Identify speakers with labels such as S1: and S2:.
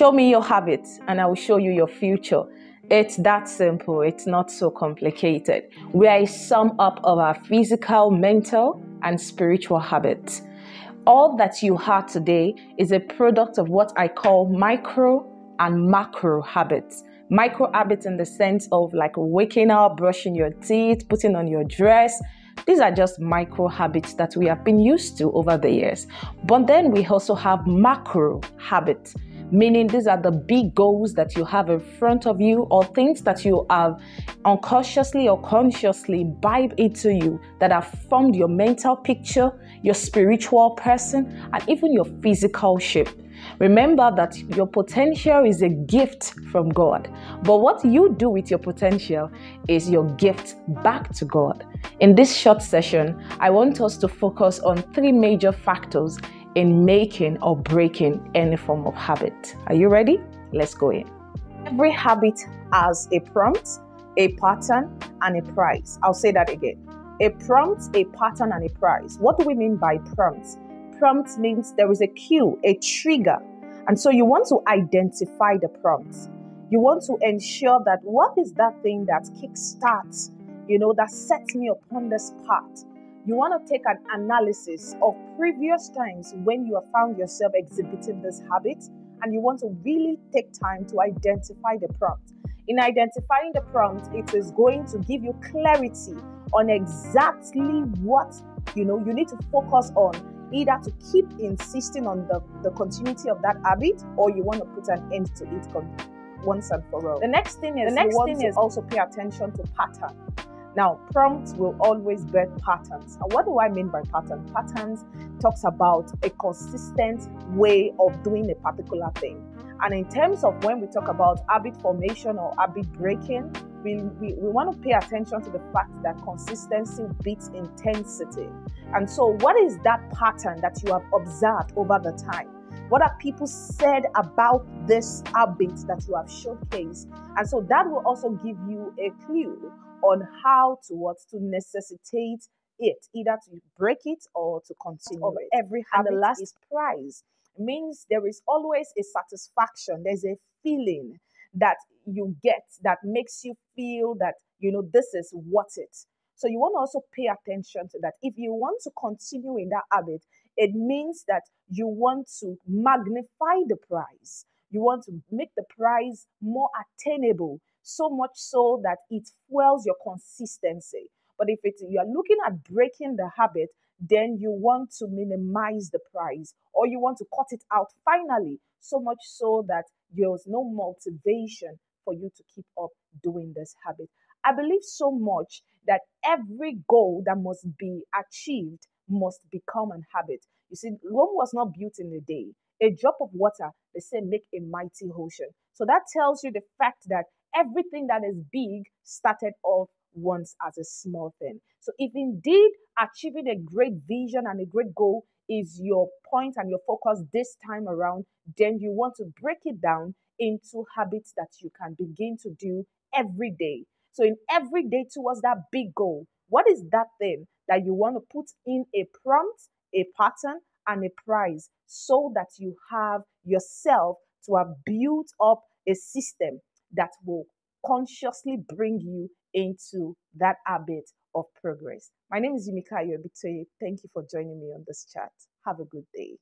S1: Show me your habits and I will show you your future. It's that simple, it's not so complicated. We are a sum up of our physical, mental, and spiritual habits. All that you have today is a product of what I call micro and macro habits. Micro habits in the sense of like waking up, brushing your teeth, putting on your dress. These are just micro habits that we have been used to over the years. But then we also have macro habits meaning these are the big goals that you have in front of you or things that you have unconsciously or consciously bibe into you that have formed your mental picture, your spiritual person, and even your physical shape. Remember that your potential is a gift from God, but what you do with your potential is your gift back to God. In this short session, I want us to focus on three major factors in making or breaking any form of habit. Are you ready? Let's go in. Every habit has a prompt, a pattern, and a price. I'll say that again. A prompt, a pattern, and a price. What do we mean by prompt? Prompt means there is a cue, a trigger. And so you want to identify the prompt. You want to ensure that what is that thing that kickstarts, you know, that sets me upon this path you want to take an analysis of previous times when you have found yourself exhibiting this habit and you want to really take time to identify the prompt. In identifying the prompt, it is going to give you clarity on exactly what you know you need to focus on either to keep insisting on the, the continuity of that habit or you want to put an end to it once and for all. The next thing is the next thing is also pay attention to pattern. Now, prompts will always birth patterns. And what do I mean by pattern? Patterns talks about a consistent way of doing a particular thing. And in terms of when we talk about habit formation or habit breaking, we, we, we want to pay attention to the fact that consistency beats intensity. And so, what is that pattern that you have observed over the time? What have people said about this habit that you have showcased? And so that will also give you a clue on how to what to necessitate it, either to break it or to continue of it. Every habit and the last is prize It means there is always a satisfaction. There's a feeling that you get that makes you feel that you know this is what it. So you want to also pay attention to that. If you want to continue in that habit, it means that you want to magnify the prize. You want to make the prize more attainable so much so that it fuels your consistency. But if it, you are looking at breaking the habit, then you want to minimize the price or you want to cut it out finally, so much so that there's no motivation for you to keep up doing this habit. I believe so much that every goal that must be achieved must become an habit. You see, Rome was not built in a day. A drop of water, they say, make a mighty ocean. So that tells you the fact that everything that is big started off once as a small thing. So if indeed achieving a great vision and a great goal is your point and your focus this time around, then you want to break it down into habits that you can begin to do every day. So in every day towards that big goal, what is that thing that you want to put in a prompt, a pattern, and a prize so that you have yourself to have built up a system that will consciously bring you into that habit of progress. My name is Yimika-Ayo Ibitoye. Thank you for joining me on this chat. Have a good day.